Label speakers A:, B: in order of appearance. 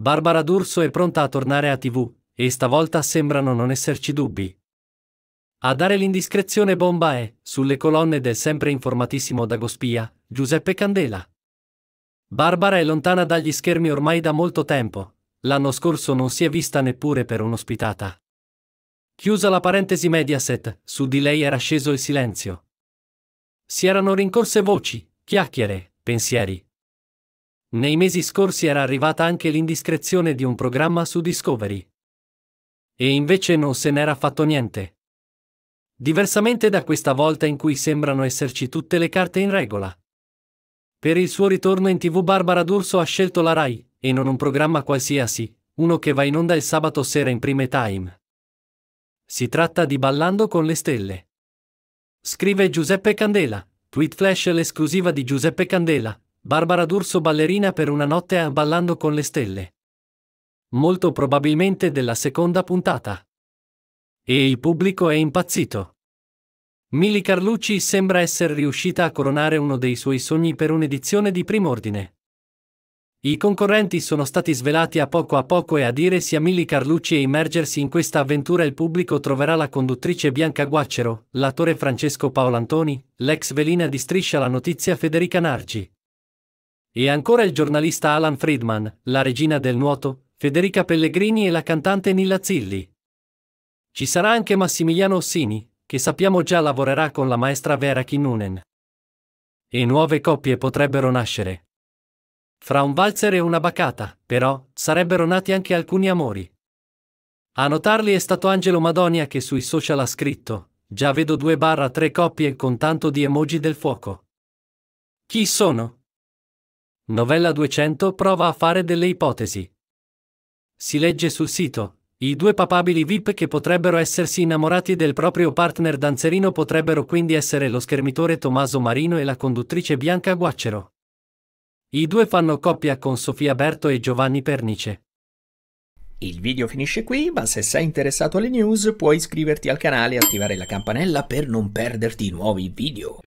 A: Barbara D'Urso è pronta a tornare a TV, e stavolta sembrano non esserci dubbi. A dare l'indiscrezione bomba è, sulle colonne del sempre informatissimo Dagospia, Giuseppe Candela. Barbara è lontana dagli schermi ormai da molto tempo, l'anno scorso non si è vista neppure per un'ospitata. Chiusa la parentesi Mediaset, su di lei era sceso il silenzio. Si erano rincorse voci, chiacchiere, pensieri. Nei mesi scorsi era arrivata anche l'indiscrezione di un programma su Discovery. E invece non se n'era fatto niente. Diversamente da questa volta in cui sembrano esserci tutte le carte in regola. Per il suo ritorno in tv Barbara D'Urso ha scelto la RAI, e non un programma qualsiasi, uno che va in onda il sabato sera in prime time. Si tratta di Ballando con le stelle. Scrive Giuseppe Candela, tweet flash l'esclusiva di Giuseppe Candela, Barbara D'Urso ballerina per una notte a Ballando con le stelle. Molto probabilmente della seconda puntata. E il pubblico è impazzito. Mili Carlucci sembra essere riuscita a coronare uno dei suoi sogni per un'edizione di prim'ordine. I concorrenti sono stati svelati a poco a poco e a dire sia Milli Carlucci e immergersi in questa avventura il pubblico troverà la conduttrice Bianca Guaccero, l'attore Francesco Paolantoni, l'ex velina di Striscia la notizia Federica Nargi. E ancora il giornalista Alan Friedman, la regina del nuoto, Federica Pellegrini e la cantante Nilla Zilli. Ci sarà anche Massimiliano Ossini, che sappiamo già lavorerà con la maestra Vera Kinnunen. E nuove coppie potrebbero nascere. Fra un valzer e una bacata, però, sarebbero nati anche alcuni amori. A notarli è stato Angelo Madonia che sui social ha scritto: Già vedo due barra tre coppie con tanto di emoji del fuoco. Chi sono? Novella 200 prova a fare delle ipotesi. Si legge sul sito: i due papabili VIP che potrebbero essersi innamorati del proprio partner danzerino potrebbero quindi essere lo schermitore Tommaso Marino e la conduttrice Bianca Guaccero. I due fanno coppia con Sofia Berto e Giovanni Pernice.
B: Il video finisce qui, ma se sei interessato alle news puoi iscriverti al canale e attivare la campanella per non perderti nuovi video.